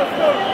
go, go.